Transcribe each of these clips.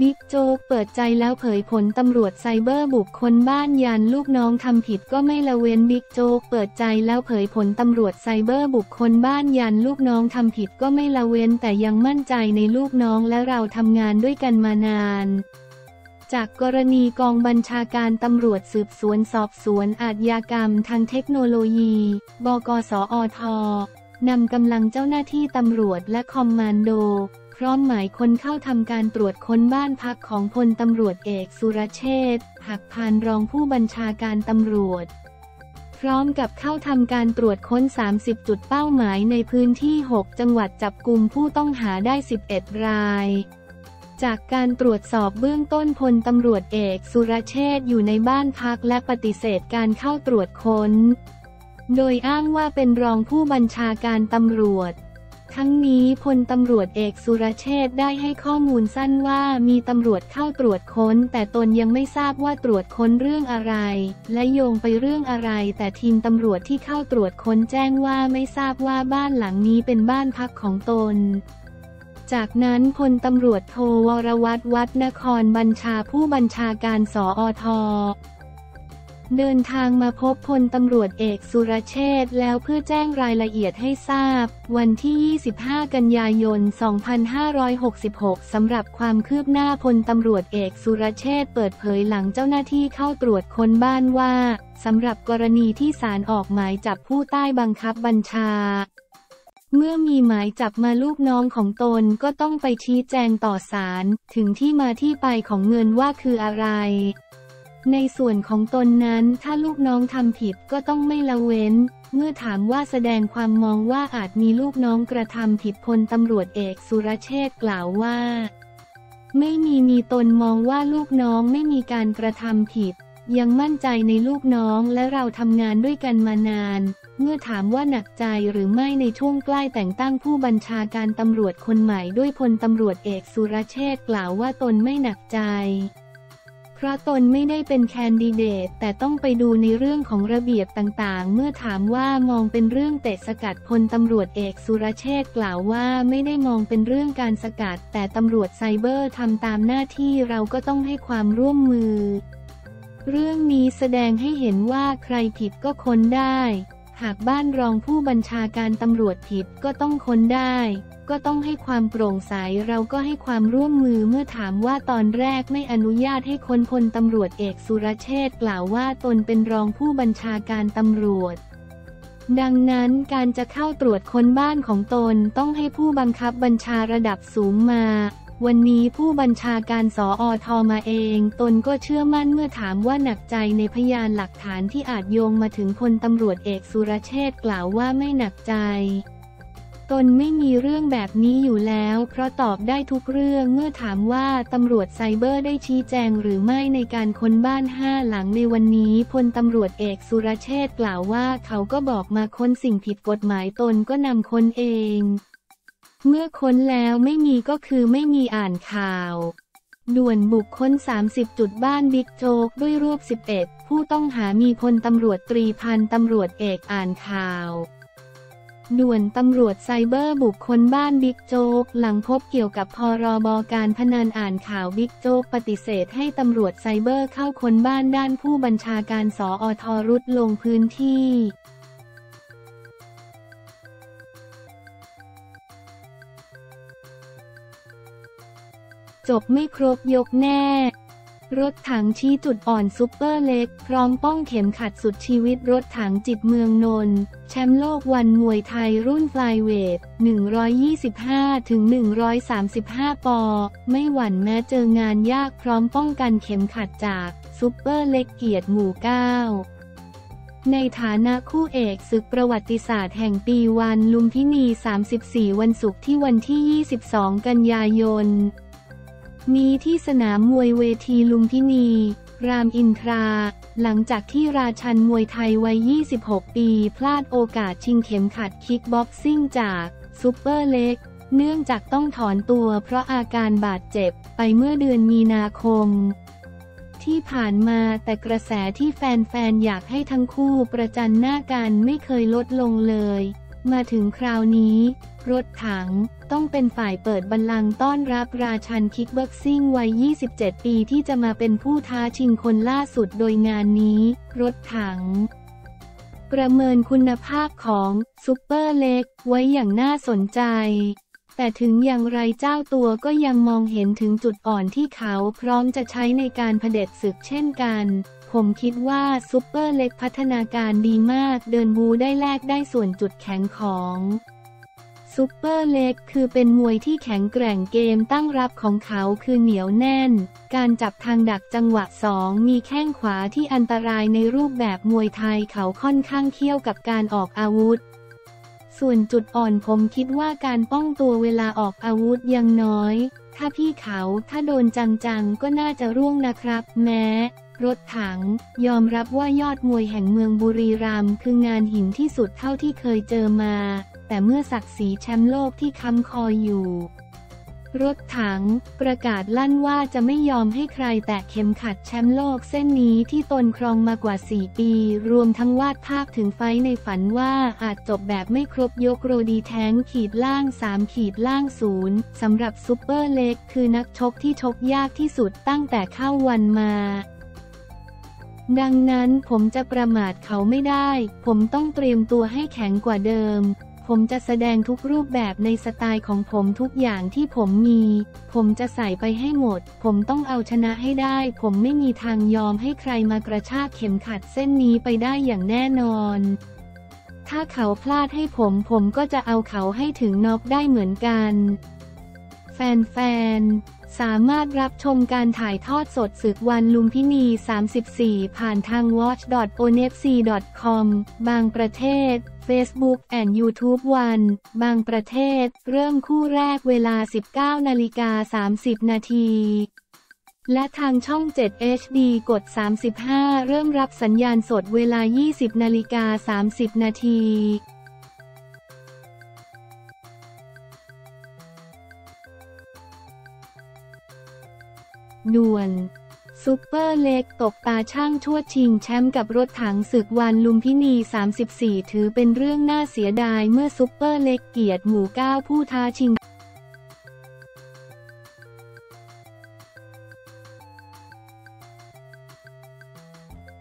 บิ๊กโจ๊กเปิดใจแล้วเผยผลตำรวจไซเบอร์บุกค้นบ้านยันลูกน้องทำผิดก็ไม่ละเว้นบิ๊กโจ๊กเปิดใจแล้วเผยผลตำรวจไซเบอร์บุกค้นบ้านยันลูกน้องทำผิดก็ไม่ละเว้นแต่ยังมั่นใจในลูกน้องและเราทำงานด้วยกันมานาน จากกรณีกองบัญชาการตำรวจสืบสวนสอบสวนอาชญากรรมทางเทคโนโลยี บชสอทนำกำลังเจ้าหน้าที่ตำรวจและคอมมานโด พร้อมหมายคนเข้าทำการตรวจค้นบ้านพักของพลตำรวจเอกสุรเชษฐ์หักพานรองผู้บัญชาการตำรวจ พร้อมกับเข้าทำการตรวจค้น 30 จุดเป้าหมายในพื้นที่ 6 จังหวัดจับกลุ่มผู้ต้องหาได้ 11 ราย จากการตรวจสอบเบื้องต้นพลตำรวจเอกสุรเชษฐ์อยู่ในบ้านพักและปฏิเสธการเข้าตรวจค้น โดยอ้างว่าเป็นรองผู้บัญชาการตำรวจ ทั้งนี้พลตำรวจเอกสุรเชษฐ์ได้ให้ข้อมูลสั้นว่ามีตำรวจเข้าตรวจค้น แต่ตนยังไม่ทราบว่าตรวจค้นเรื่องอะไร และโยงไปเรื่องอะไร แต่ทีมตำรวจที่เข้าตรวจค้นแจ้งว่าไม่ทราบว่าบ้านหลังนี้เป็นบ้านพักของตน จากนั้นพลตำรวจโทวรวัตรวัดนครบัญชาผู้บัญชาการสออทเดินทางมาพบพลตำรวจเอกสุรเชษแล้วเพื่อแจ้งรายละเอียดให้ทราบ วันที่ 25 กันยายน 2566 สำหรับความคืบหน้าพลตำรวจเอกสุรเชษเปิดเผยหลังเจ้าหน้าที่เข้าตรวจค้นบ้านว่า สำหรับกรณีที่ศาลออกหมายจับผู้ใต้บังคับบัญชา เมื่อมีหมายจับมาลูกน้องของตนก็ต้องไปชี้แจงต่อศาลถึงที่มาที่ไปของเงินว่าคืออะไร ในส่วนของตนนั้นถ้าลูกน้องทำผิดก็ต้องไม่ละเว้น เมื่อถามว่าแสดงความมองว่าอาจมีลูกน้องกระทำผิดพลตำรวจเอกสุรเชษ์กล่าวว่า ไม่มีมีตนมองว่าลูกน้องไม่มีการกระทำผิด ยังมั่นใจในลูกน้องและเราทำงานด้วยกันมานาน เมื่อถามว่าหนักใจหรือไม่ในช่วงใกล้แต่งตั้งผู้บัญชาการตำรวจคนใหม่ด้วยพลตำรวจเอกสุรเชษ์กล่าวว่าตนไม่หนักใจ เพราะตนไม่ได้เป็นแคนดิเดต แต่ต้องไปดูในเรื่องของระเบียบต่างๆ เมื่อถามว่ามองเป็นเรื่องเตะสกัดพลตำรวจเอกสุรเชษ์กล่าวว่าไม่ได้มองเป็นเรื่องการสกัด แต่ตำรวจไซเบอร์ทำตามหน้าที่เราก็ต้องให้ความร่วมมือ เรื่องนี้แสดงให้เห็นว่าใครผิดก็ค้นได้ หากบ้านรองผู้บัญชาการตำรวจผิดก็ต้องค้นได้ ก็ต้องให้ความโปร่งใสเราก็ให้ความร่วมมือเมื่อถามว่าตอนแรกไม่อนุญาตให้ค้นพลตำรวจเอกสุรเชษฐ์กล่าวว่าตนเป็นรองผู้บัญชาการตำรวจ ดังนั้นการจะเข้าตรวจค้นบ้านของตนต้องให้ผู้บังคับบัญชาระดับสูงมา วันนี้ผู้บัญชาการสออทอมาเอง ตนก็เชื่อมั่นเมื่อถามว่าหนักใจในพยานหลักฐานที่อาจโยงมาถึงพลตำรวจเอกสุรเชษฐ์กล่าวว่าไม่หนักใจ ตนไม่มีเรื่องแบบนี้อยู่แล้ว เพราะตอบได้ทุกเรื่องเมื่อถามว่าตำรวจไซเบอร์ได้ชี้แจงหรือไม่ในการค้นบ้านห้าหลังในวันนี้พลตำรวจเอกสุรเชษ์กล่าวว่าเขาก็บอกมาค้นสิ่งผิดกฎหมายตนก็นำค้นเอง เมื่อค้นแล้วไม่มีก็คือไม่มีอ่านข่าวด่วนบุกค้น 30 จุดบ้านบิ๊กโจ๊กด้วยรูป 11 ผู้ต้องหามีพลตำรวจตรีพันตำรวจเอกอ่านข่าว ด่วนตำรวจไซเบอร์บุกค้นบ้านบิ๊กโจ๊ก หลังพบเกี่ยวกับพรบการพนันอ่านข่าวบิ๊กโจ๊ก ปฏิเสธให้ตำรวจไซเบอร์เข้าค้นบ้านด้านผู้บัญชาการสอท.รุดลงพื้นที่จบไม่ครบยกแน่ รถถังชี้จุดอ่อนซุปเปอร์เล็ก พร้อมป้องเข็มขัดสุดชีวิตรถถังจิตรเมืองนนท์แชมป์โลกวันมวยไทยรุ่นฟลายเวท 125ถึง135 ปอ ไม่หวั่นแม้เจองานยากพร้อมป้องกันเข็มขัดจากซุปเปอร์เล็กเกียรติหมู่9ในฐานะคู่เอกศึกประวัติศาสตร์แห่งปีวันลุมพินี 34 วันศุกร์ที่วันที่ 22 กันยายน นี้ที่สนามมวยเวทีลุมพินี รามอินทรา หลังจากที่ราชันมวยไทยวัย 26 ปี พลาดโอกาสชิงเข็มขัดคิกบ็อกซิ่งจากซูเปอร์เล็ก เนื่องจากต้องถอนตัวเพราะอาการบาดเจ็บไปเมื่อเดือนมีนาคมที่ผ่านมาแต่กระแสที่แฟนๆ อยากให้ทั้งคู่ประจันหน้ากันไม่เคยลดลงเลย มาถึงคราวนี้ รถถัง ต้องเป็นฝ่ายเปิดบัลลังก์ต้อนรับราชันคิกบ็อกซิ่งวัย 27 ปีที่จะมาเป็นผู้ท้าชิงคนล่าสุดโดยงานนี้ รถถัง ประเมินคุณภาพของซูเปอร์เล็กไว้อย่างน่าสนใจแต่ถึงอย่างไรเจ้าตัวก็ยังมองเห็นถึงจุดอ่อนที่เขาพร้อมจะใช้ในการเผด็จศึกเช่นกัน ผมคิดว่าซูเปอร์เล็กพัฒนาการดีมากเดินบู๊ได้แลกได้ส่วนจุดแข็งของ ซูเปอร์เล็กคือเป็นมวยที่แข็งแกร่งเกมตั้งรับของเขาคือเหนียวแน่น การจับทางดักจังหวะสองมีแข้งขวาที่อันตรายในรูปแบบมวยไทยเขาค่อนข้างเขี้ยวกับการออกอาวุธ ส่วนจุดอ่อนผมคิดว่าการป้องตัวเวลาออกอาวุธยังน้อย ถ้าพี่เขาถ้าโดนจังๆก็น่าจะร่วงนะครับ แม้ รถถัง ยอมรับว่ายอดมวยแห่งเมืองบุรีรัมย์คืองานหินที่สุดเท่าที่เคยเจอมา แต่เมื่อศักดิ์ศรีแชมป์โลกที่ค้ำคออยู่ รถถัง ประกาศลั่นว่าจะไม่ยอมให้ใครแตะเข็มขัดแชมป์โลกเส้นนี้ที่ตนครองมากว่า 4 ปี รวมทั้งวาดภาพถึงไฟในฝันว่าอาจจบแบบไม่ครบยกโรดีแทงขีดล่าง 3 ขีดล่างศูนย์สำหรับซูเปอร์เล็ก คือนักชกที่ชกยากที่สุดตั้งแต่เข้าวันมา ดังนั้นผมจะประมาทเขาไม่ได้ ผมต้องเตรียมตัวให้แข็งกว่าเดิม ผมจะแสดงทุกรูปแบบในสไตล์ของผมทุกอย่างที่ผมมี ผมจะใส่ไปให้หมด ผมต้องเอาชนะให้ได้ ผมไม่มีทางยอมให้ใครมากระชากเข็มขัดเส้นนี้ไปได้อย่างแน่นอน ถ้าเขาพลาดให้ผมผมก็จะเอาเขาให้ถึงน็อกได้เหมือนกัน แฟนๆ สามารถรับชมการถ่ายทอดสดศึกวันลุมพินี 34 ผ่านทาง watch.onfc.com บางประเทศ Facebook and YouTube วัน บางประเทศ เริ่มคู่แรกเวลา 19นาฬิกา30 นาทีและทางช่อง 7 HD กด 35 เริ่มรับสัญญาณสดเวลา 20 นาฬิกา 30 นาที ดวนซูเปอร์เล็กตกตาชั่งชวดชิงแชมป์กับรถถังศึก ONE ลุมพินี 34 ถือเป็นเรื่องน่าเสียดายเมื่อซูเปอร์เล็กเกียรติหมู่ 9ผู้ท้าชิง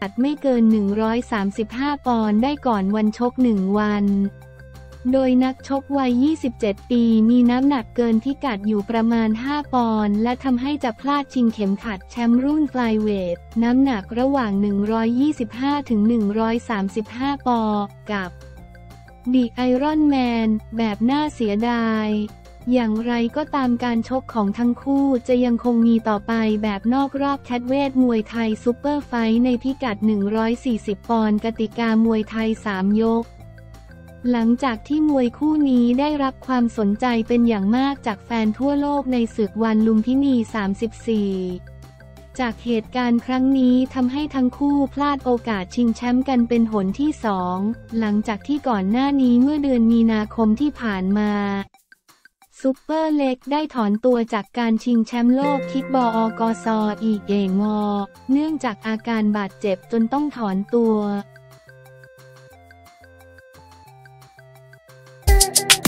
อัดไม่เกิน 135 ปอนด์ได้ก่อนวันชกหนึ่งวัน โดยนักชกวัย 27 ปีมีน้ำหนักเกินพิกัดอยู่ประมาณ 5 ปอนด์และทำให้จะพลาดชิงเข็มขัดแชมป์รุ่นไฟลเวท น้ำหนักระหว่าง 125-135 ปอนด์กับ The Iron Man แบบน่าเสียดาย อย่างไรก็ตามการชกของทั้งคู่จะยังคงมีต่อไปแบบนอกรอบ catchweight มวยไทย super fight ในพิกัด 140 ปอนด์กติกามวยไทย 3 ยก หลังจากที่มวยคู่นี้ได้รับความสนใจเป็นอย่างมากจากแฟนทั่วโลกในศึก ONE ลุมพินี 34 จากเหตุการณ์ครั้งนี้ทำให้ทั้งคู่พลาดโอกาสชิงแชมป์กันเป็นหนที่สอง หลังจากที่ก่อนหน้านี้เมื่อเดือนมีนาคมที่ผ่านมาซูเปอร์เล็กได้ถอนตัวจากการชิงแชมป์โลกคิกบออกซออีกเองอเนื่องจากอาการบาดเจ็บจนต้องถอนตัว thank you